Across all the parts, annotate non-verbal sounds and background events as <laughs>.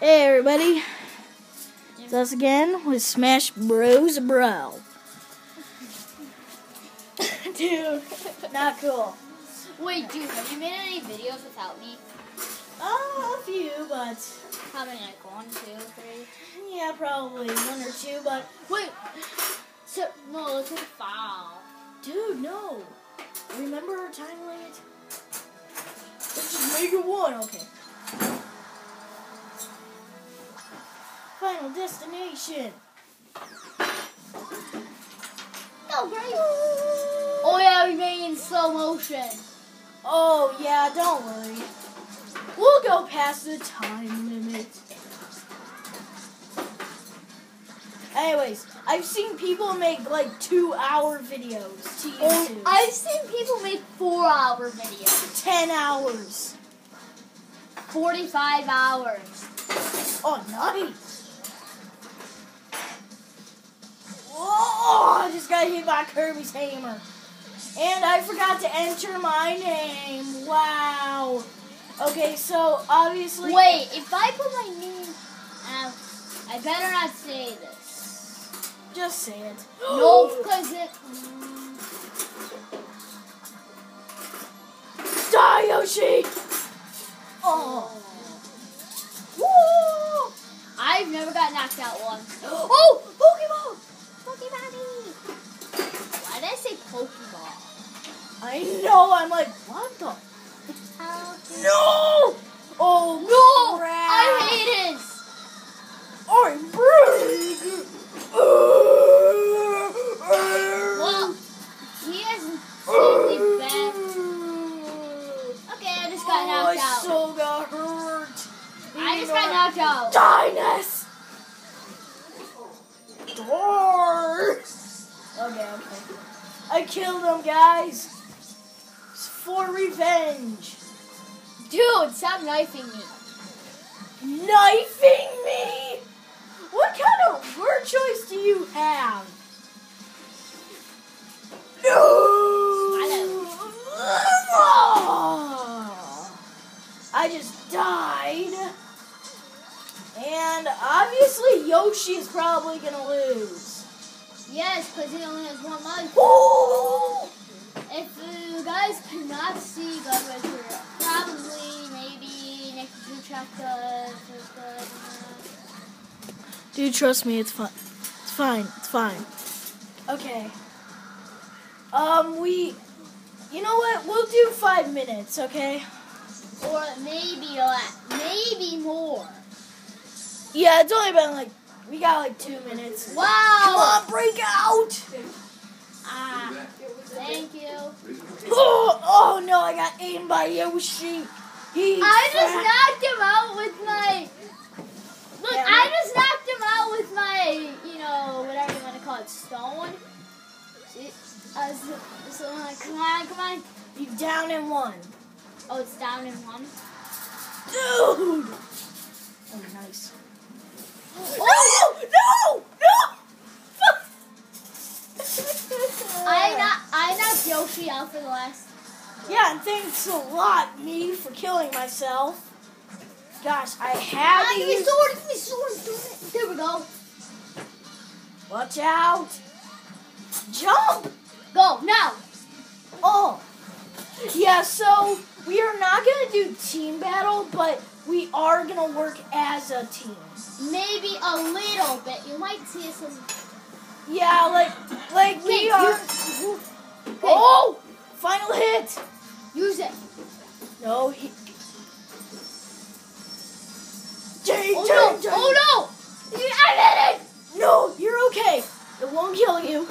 Hey everybody, it's us again with Smash Bros. Bro. <laughs> Dude, not cool. Wait, dude, have you made any videos without me? Oh, a few, but How many? Like one, two, three? yeah, probably one or two. But Wait, so, no, let's take five. dude, no. Remember our time limit? Let's just make it one, okay. Final destination. No, great. Oh yeah, we made in slow motion. Oh yeah, don't worry. We'll go past the time limit. Anyways, I've seen people make like two hour videos to Oh, YouTube. I've seen people make four-hour videos, Ten hours. forty-five hours. Oh, nice. Got hit by Kirby's hammer. And I forgot to enter my name. Wow. Okay, so obviously. Wait, if I put my name out, I better not say this. Just say it. No, <gasps> because it. Die, Yoshi! Oh. Woo! I've never got knocked out once. <gasps> Oh, I I'm like, what the? No! Oh, No! crap. I hate it! I'm big! Well, he has slightly bad. <sighs> Okay, I just got oh, knocked I out. so got hurt. I just got knocked out. Dinus! Door! Okay, okay. I killed him, guys. For revenge. Dude, stop knifing me. Knifing me? What kind of word choice do you have? No! I just died. And obviously Yoshi is probably gonna lose. Yes, because he only has one life. Oh! If you guys cannot see Richard, probably, maybe next to check the. Dude, trust me, it's fine. It's fine. It's fine. Okay. Um, we. You know what? We'll do five minutes, okay? Or maybe a lot. Maybe more. Yeah, it's only been like. We got like two minutes. Wow! Come on, break out! By Yoshi. He I just fat- knocked him out with my. Look, Yeah, I just knocked him out with my, you know, whatever you want to call it, stone. See? So, so I'm like, come on, come on. You down in one. Oh, it's down in one. Dude! Oh, nice. Oh! No! No! I not, I knocked Yoshi out for the last. Yeah, and thanks a lot, me, for killing myself. Gosh, I had Ah, to give me sword, give me sword. There we go. Watch out! Jump! Go now. Oh! Yeah, so we are not gonna do team battle, but we are gonna work as a team. Maybe a little bit. You might see some. Yeah, like like Okay, we are. Okay, Oh! Final hit! use it. No, he. Jay, Oh Jay, no! Jay. Oh no! I did it! No, you're okay. It won't kill you,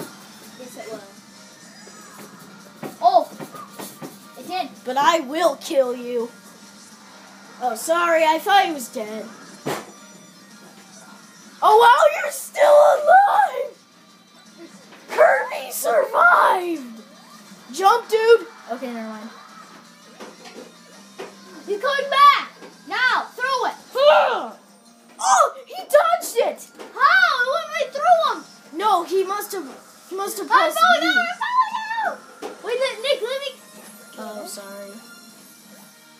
Yes, it will. Oh! It did. but I will kill you. Oh, sorry, I thought he was dead. Oh wow, you're still alive! Kirby survived! Jump, dude! Okay, never mind. He's coming back! Now, throw it! <gasps> Oh, he dodged it! How? It went right through him! No, he must have. He must have I pressed B. out! I found out! Wait, Nick, let me. Oh, sorry.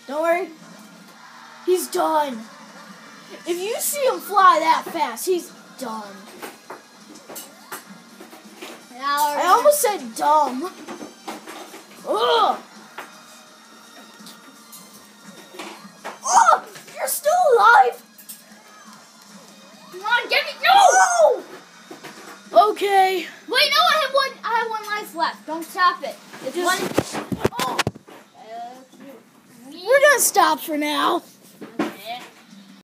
Don't worry. He's done. If you see him fly that fast, he's done. I almost said dumb. Ugh. Oh, you're still alive. Come on, get me. No! Okay. Wait, no, I have one. I have one life left. Don't stop it. It's Just- one. Oh, Uh, we're gonna stop for now.